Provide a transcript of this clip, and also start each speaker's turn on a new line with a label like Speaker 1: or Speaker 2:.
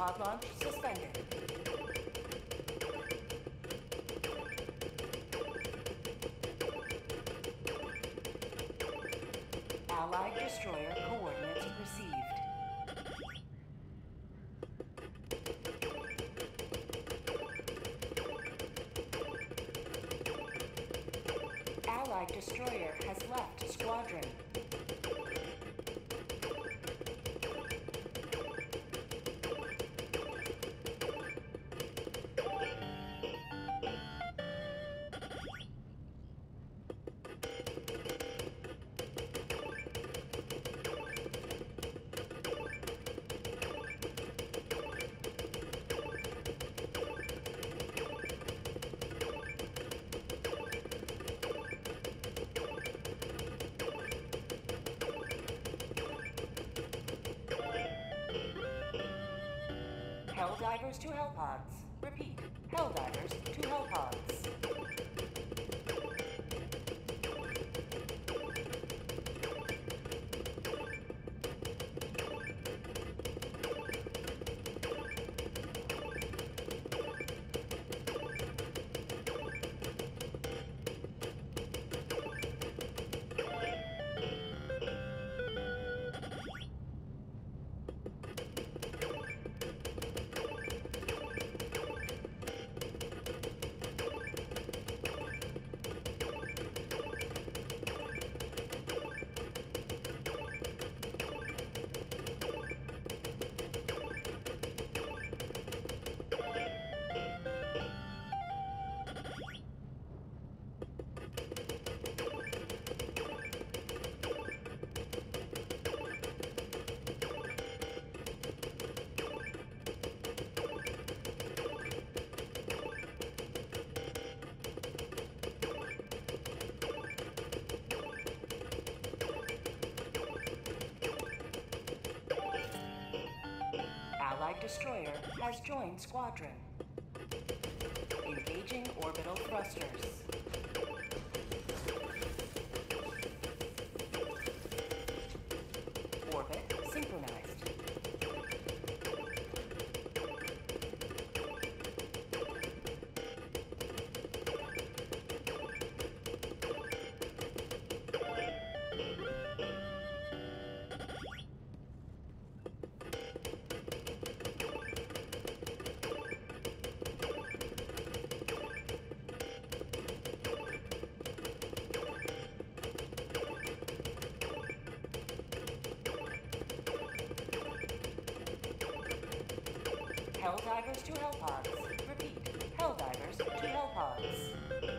Speaker 1: Hellpod launch suspended. Allied destroyer coordinates received. Allied destroyer has left squadron. Helldivers to Hellpods. Repeat, Helldivers to Hellpods. Allied destroyer has joined squadron. Engaging orbital thrusters. Helldivers to Hellpods. Repeat, Helldivers to Hellpods.